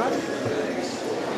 Obrigado.